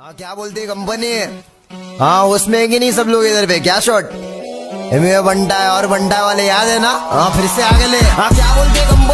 हाँ क्या बोलती है कंपनी हाँ? उसमें कि नहीं सब लोग इधर पे? क्या शॉट बंटा है और बंटा वाले याद है ना? हाँ फिर से आगे ले। हाँ क्या बोलती कंपनी